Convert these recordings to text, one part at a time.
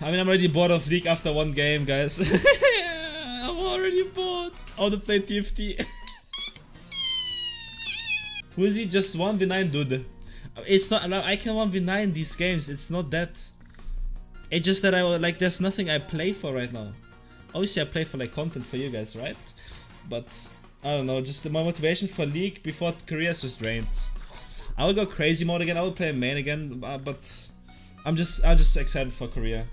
I mean, I'm already bored of League after one game, guys. I'm already bored. I want to play TFT. Who is he? Just 1v9 dude. It's not, I can 1v9 these games, it's not that. It's just that I, like, there's nothing I play for right now. Obviously I play for, like, content for you guys, right? But, I don't know, just my motivation for League before career is just drained. I will go crazy mode again, I will play main again, uh, but I'm just, I'm just excited for Korea.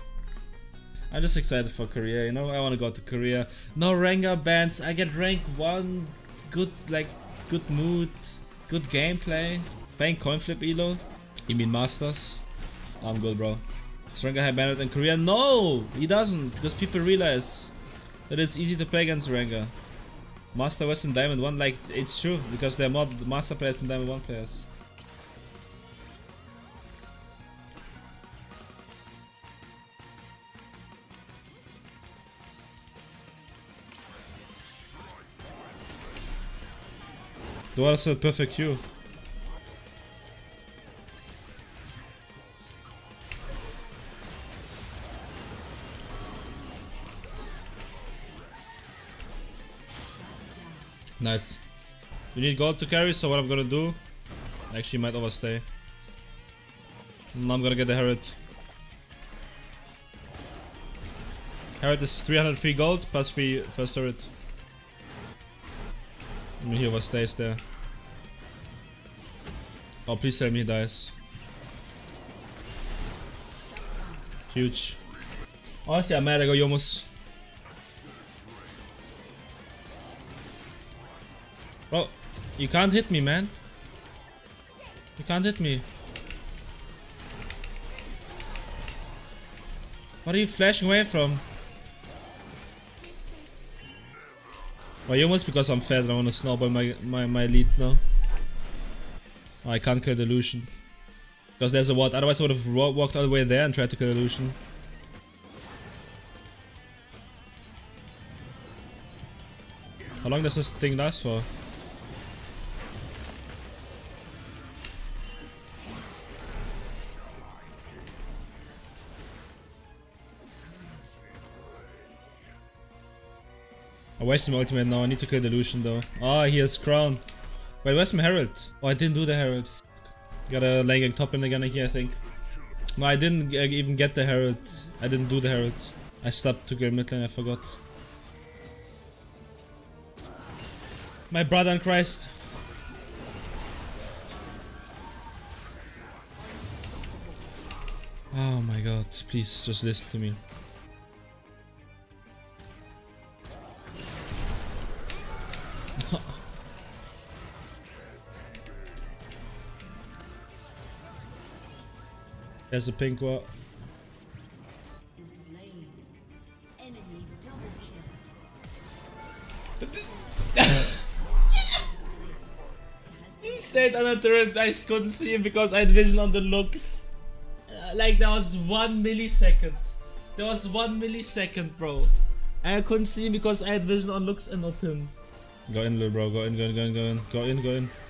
I'm just excited for Korea, you know, I want to go to Korea. No Rengar bans, I get rank 1, good, like, good mood, good gameplay. Playing coin flip elo? You mean masters? I'm good bro. Rengar high bandit in Korea? No! He doesn't, because people realize that it's easy to play against Rengar. Master Western Diamond 1, like, it's true, because they're more Master players than Diamond 1 players. The water's said perfect Q. Nice. We need gold to carry, so what I'm gonna do... Actually might overstay. I'm gonna get the Herald. Herald is 303 gold, plus 3 first turret. I mean, he overstays there. Oh, please tell me he dies. Huge. Honestly, I'm mad I got Youmuu's. Bro, you can't hit me, man. You can't hit me. What are you flashing away from? Why you almost because I'm fat and I want to snowball my, my, my lead now. I can't kill Illusion. Because there's a ward, otherwise I would have walked all the way there and tried to kill Illusion. How long does this thing last for? I my ultimate now, I need to kill Delusion though. Ah, oh, he has Crown. Wait, where's my Herald? Oh, I didn't do the Herald. Gotta laying top in again here, I think. No, I didn't even get the Herald. I didn't do the Herald. I stopped to go mid lane, I forgot. My brother in Christ. Oh my god, please just listen to me. There's a pink one. he stayed on a turret, I couldn't see him because I had vision on the looks. Uh, like there was one millisecond. There was one millisecond, bro. I couldn't see him because I had vision on looks and not him. Go in, little bro. Go in, go in, go in, go in. Go in, go in.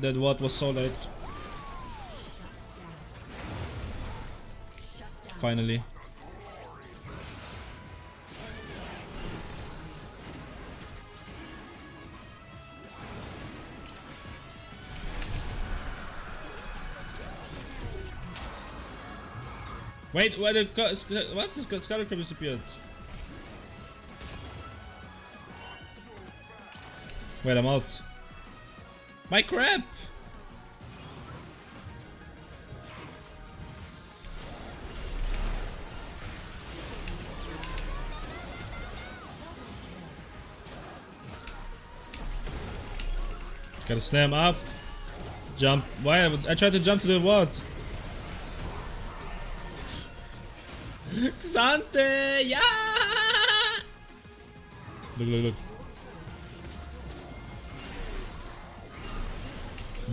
That what was so late. Finally. Wait, where the what? The Scuttle Crab disappeared. Wait, I'm out. My crap! Gotta slam up. Jump. Why? I tried to jump to the what? Xante! Yeah! Look, look, look.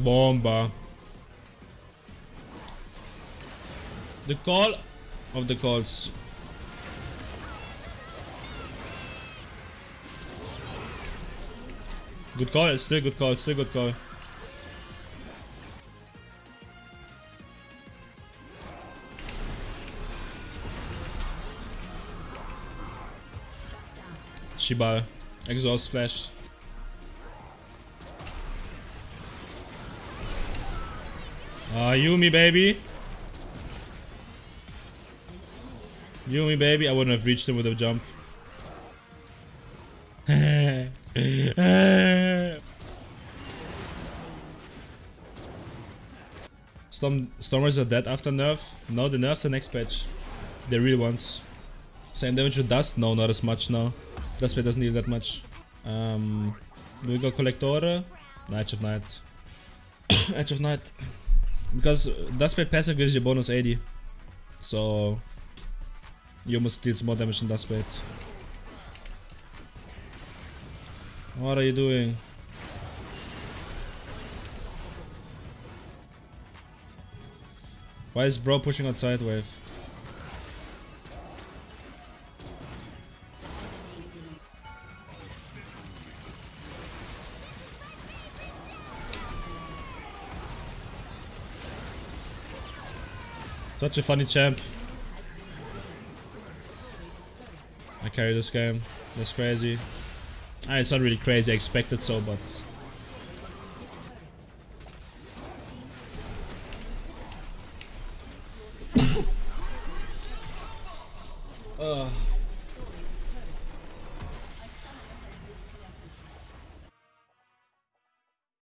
Bomba. The call of the calls. Good call, still good call, still good call. Shiba, exhaust flash. Ah, Yuumi baby. Yuumi baby, I wouldn't have reached him with a jump. Storm Stormers are dead after nerf. No, the nerfs are next patch. The real ones. Same damage with dust? No, not as much now. Dust doesn't need that much. Um, we go Collector? No, Edge of Night. Edge of Night. Because Duskblade passive gives you bonus 80. So you almost deals more damage than Duskblade. What are you doing? Why is bro pushing outside wave? Such a funny champ. I carry this game. That's crazy. Ah, it's not really crazy, I expected so, but... Ugh.